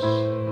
Deus.